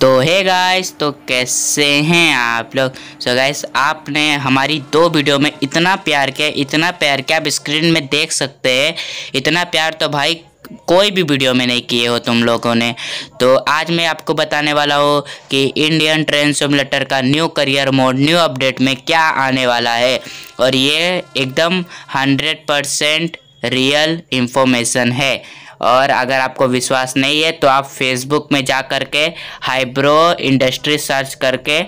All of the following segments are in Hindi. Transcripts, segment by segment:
तो हे गाइस तो कैसे हैं आप लोग? सो so गाइस आपने हमारी दो वीडियो में इतना प्यार किया, इतना प्यार किया, आप स्क्रीन में देख सकते हैं। इतना प्यार तो भाई कोई भी वीडियो में नहीं किए हो तुम लोगों ने। तो आज मैं आपको बताने वाला हूँ कि इंडियन ट्रेन सिमुलेटर का new career mode new update में क्या आने वाला है। और ये एकदम हंड्रेड परसेंट रियल इंफॉर्मेशन है। और अगर आपको विश्वास नहीं है तो आप फेसबुक में जा कर के हाइब्रो इंडस्ट्री सर्च करके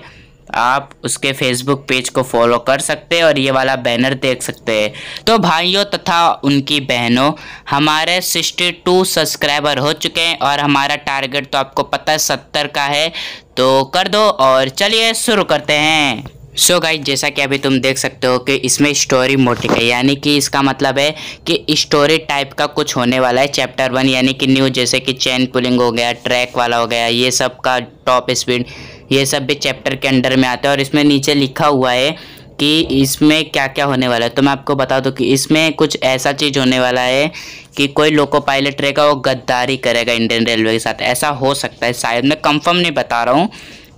आप उसके फेसबुक पेज को फॉलो कर सकते हैं और ये वाला बैनर देख सकते हैं। तो भाइयों तथा उनकी बहनों, हमारे 62 सब्सक्राइबर हो चुके हैं और हमारा टारगेट तो आपको पता है, सत्तर का है तो कर दो और चलिए शुरू करते हैं। सो so गाइज़ जैसा कि अभी तुम देख सकते हो कि इसमें स्टोरी मोटिक है, यानी कि इसका मतलब है कि स्टोरी टाइप का कुछ होने वाला है चैप्टर वन यानी कि न्यू जैसे कि चैन पुलिंग हो गया ट्रैक वाला हो गया, ये सब का टॉप स्पीड ये सब भी चैप्टर के अंडर में आता है और इसमें नीचे लिखा हुआ है कि इसमें क्या क्या होने वाला है। तो मैं आपको बता दूँ कि इसमें कुछ ऐसा चीज़ होने वाला है कि कोई लोको पायलट रहेगा, वो गद्दारी करेगा इंडियन रेलवे के साथ। ऐसा हो सकता है, शायद मैं कंफर्म नहीं बता रहा हूँ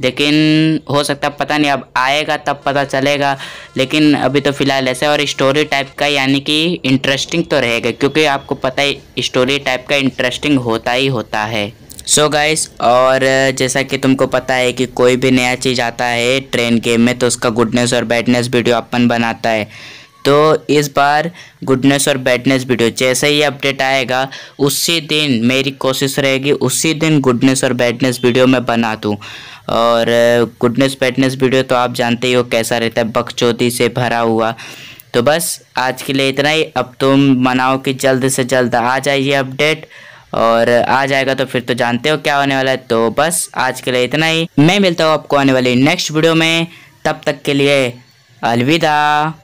लेकिन हो सकता है, पता नहीं, अब आएगा, तब पता चलेगा। लेकिन अभी तो फ़िलहाल ऐसे और स्टोरी टाइप का यानी कि इंटरेस्टिंग तो रहेगा, क्योंकि आपको पता ही स्टोरी टाइप का इंटरेस्टिंग होता ही होता है। सो so गाइस और जैसा कि तुमको पता है कि कोई भी नया चीज़ आता है ट्रेन गेम में तो उसका गुडनेस और बैडनेस वीडियो अपन बनाता है। तो इस बार गुडनेस और बैडनेस वीडियो जैसे ही अपडेट आएगा, उसी दिन मेरी कोशिश रहेगी, उसी दिन गुडनेस और बैडनेस वीडियो मैं बना दूँ। और गुडनेस बैडनेस वीडियो तो आप जानते ही हो कैसा रहता है, बकचोदी से भरा हुआ। तो बस, आज के लिए इतना ही। अब तुम मनाओ कि जल्द से जल्द आ जाइए अपडेट और, आ जाएगा तो फिर तो जानते हो क्या होने वाला है। तो बस, आज के लिए इतना ही। मैं मिलता हूँ आपको आने वाली नेक्स्ट वीडियो में। तब तक के लिए अलविदा।